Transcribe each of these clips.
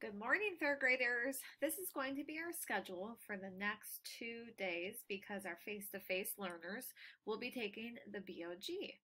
Good morning, third graders. This is going to be our schedule for the next two days because our face-to-face learners will be taking the BOG.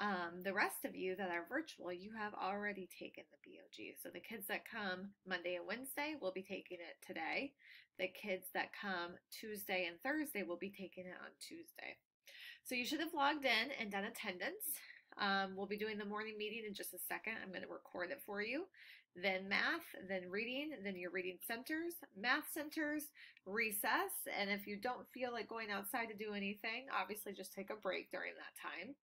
Um, the rest of you that are virtual, you have already taken the BOG. So the kids that come Monday and Wednesday will be taking it today. The kids that come Tuesday and Thursday will be taking it on Tuesday. So you should have logged in and done attendance. Um, we'll be doing the morning meeting in just a second. I'm going to record it for you then math, then reading, then your reading centers, math centers, recess, and if you don't feel like going outside to do anything, obviously just take a break during that time.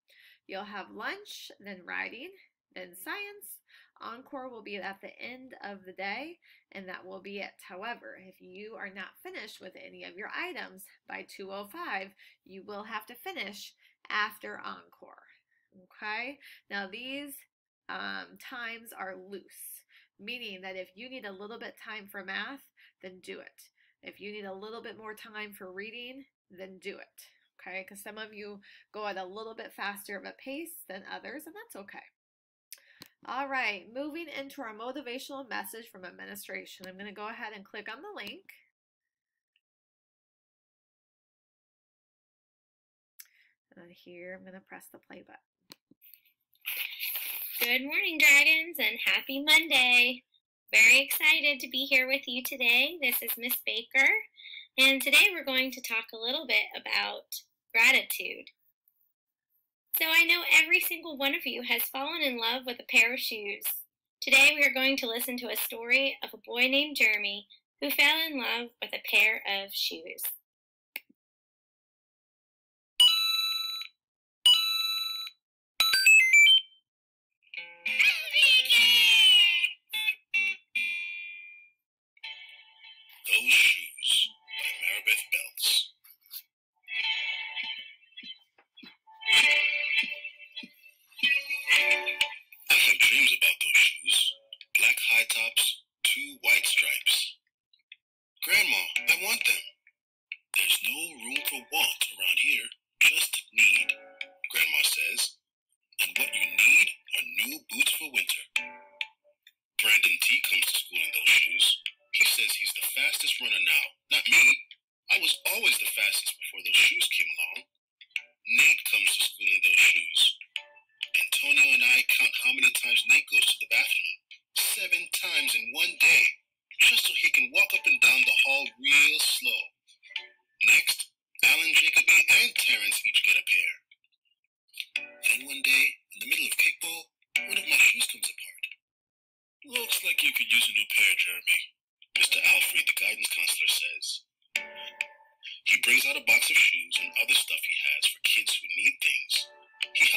You'll have lunch, then writing, then science. Encore will be at the end of the day, and that will be it. However, if you are not finished with any of your items by 2.05, you will have to finish after Encore. Okay? Now these um, times are loose meaning that if you need a little bit time for math, then do it. If you need a little bit more time for reading, then do it. Okay, because some of you go at a little bit faster of a pace than others, and that's okay. All right, moving into our motivational message from administration. I'm going to go ahead and click on the link. And here, I'm going to press the play button. Good morning, Dragons, and happy Monday. Very excited to be here with you today. This is Miss Baker, and today we're going to talk a little bit about gratitude. So I know every single one of you has fallen in love with a pair of shoes. Today we are going to listen to a story of a boy named Jeremy who fell in love with a pair of shoes. those how many times Nate goes to the bathroom. Seven times in one day, just so he can walk up and down the hall real slow. Next, Alan Jacoby and Terrence each get a pair. Then one day, in the middle of kickball, one of my shoes comes apart. Looks like you could use a new pair, Jeremy, Mr. Alfrey, the guidance counselor, says. He brings out a box of shoes and other stuff he has for kids who need things.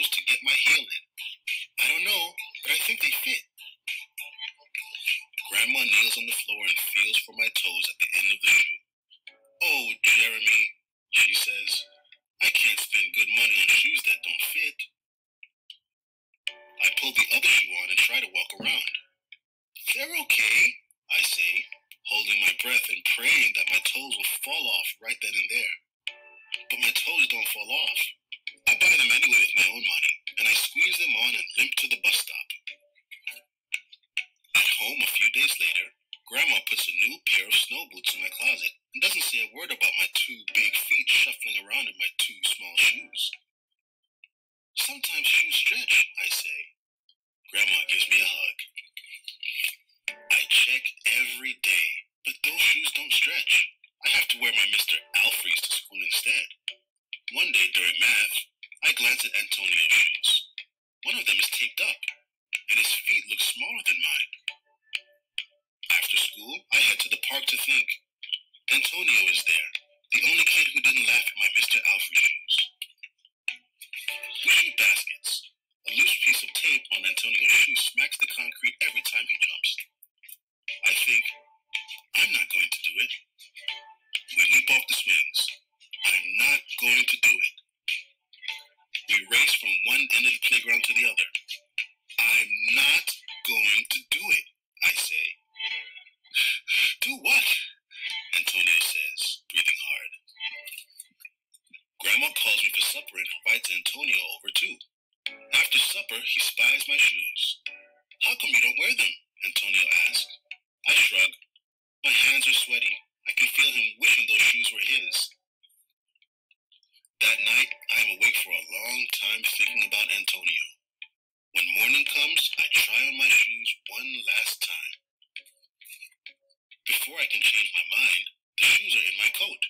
heels to get my heel in. I don't know, but I think they fit. Grandma kneels on the floor and feels for my toes at the end of the shoe. Oh, Jeremy, she says, I can't spend good money on shoes that don't fit. I pull the other shoe on and try to walk around. They're okay, I say, holding my breath and praying that my toes will fall off right then and there. But my toes don't fall off. I buy them anyway with my own money, and I squeeze them on and limp to the bus stop. At home a few days later, Grandma puts a new pair of snow boots in my closet and doesn't say a word about my two big feet shuffling around in my two small shoes. Sometimes shoes stretch, I say. Grandma gives me a hug. I check every day, but those shoes don't stretch. I have to wear my Mr. Alfreys to school instead. One day during math, I glance at Antonio's shoes. One of them is taped up, and his feet look smaller than mine. After school, I head to the park to think. Antonio is there, the only kid who didn't laugh at my Mr. Alfrey shoes. We shoot baskets. A loose piece of tape on Antonio's shoe smacks the concrete every time he jumps. He spies my shoes. How come you don't wear them? Antonio asks. I shrug. My hands are sweaty. I can feel him wishing those shoes were his. That night, I am awake for a long time thinking about Antonio. When morning comes, I try on my shoes one last time. Before I can change my mind, the shoes are in my coat.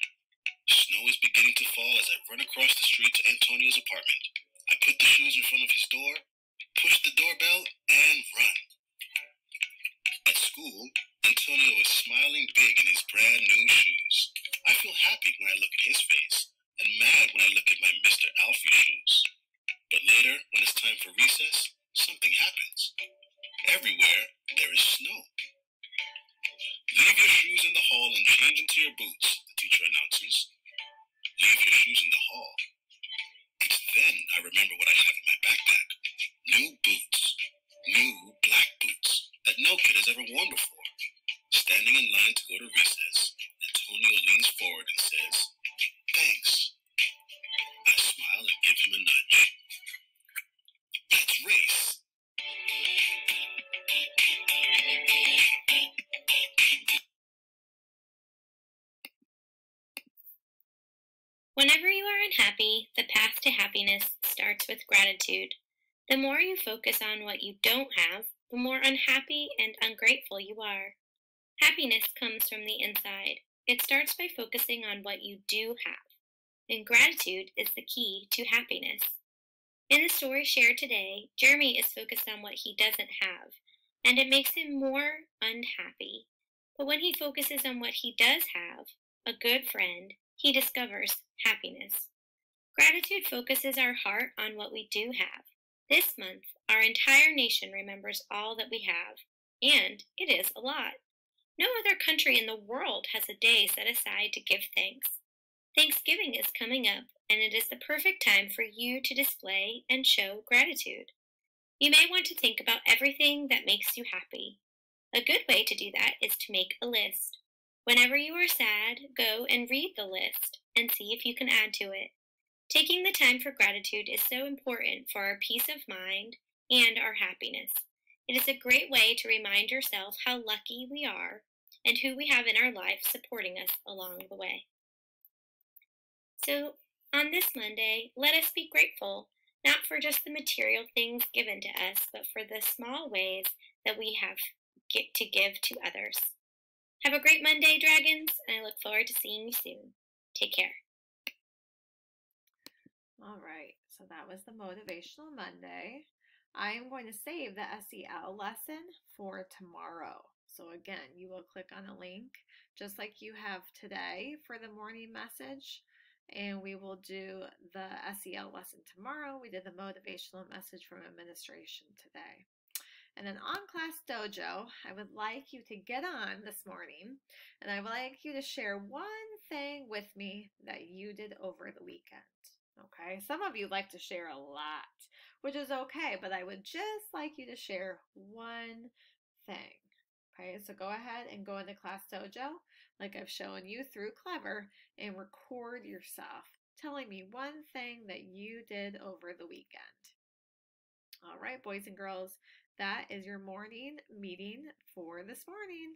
Snow is beginning to fall as I run across the street to Antonio's apartment. Put the shoes in front of his door, push the doorbell, and run. At school, Antonio is smiling big in his brand new shoes. I feel happy when I look at his face, and mad when I look at my Mr. Alfrey shoes. But later, when it's time for recess, something happens. Everywhere, there is snow. Leave your shoes in the hall and change into your boots, the teacher announces. Leave your shoes in the hall. Then I remember what I have in my backpack. New boots. New black boots that no kid has ever worn before. Standing in line to go to recess, Antonio leans forward and says, happiness starts with gratitude. The more you focus on what you don't have, the more unhappy and ungrateful you are. Happiness comes from the inside. It starts by focusing on what you do have. And gratitude is the key to happiness. In the story shared today, Jeremy is focused on what he doesn't have, and it makes him more unhappy. But when he focuses on what he does have, a good friend, he discovers happiness. Gratitude focuses our heart on what we do have. This month, our entire nation remembers all that we have, and it is a lot. No other country in the world has a day set aside to give thanks. Thanksgiving is coming up, and it is the perfect time for you to display and show gratitude. You may want to think about everything that makes you happy. A good way to do that is to make a list. Whenever you are sad, go and read the list and see if you can add to it. Taking the time for gratitude is so important for our peace of mind and our happiness. It is a great way to remind yourself how lucky we are and who we have in our life supporting us along the way. So, on this Monday, let us be grateful, not for just the material things given to us, but for the small ways that we have get to give to others. Have a great Monday, Dragons, and I look forward to seeing you soon. Take care. All right, so that was the Motivational Monday. I am going to save the SEL lesson for tomorrow. So, again, you will click on a link just like you have today for the morning message, and we will do the SEL lesson tomorrow. We did the motivational message from administration today. And then on Class Dojo, I would like you to get on this morning and I would like you to share one thing with me that you did over the weekend. Okay, some of you like to share a lot, which is okay, but I would just like you to share one thing. Okay, so go ahead and go into Class Dojo, like I've shown you through Clever, and record yourself telling me one thing that you did over the weekend. All right, boys and girls, that is your morning meeting for this morning.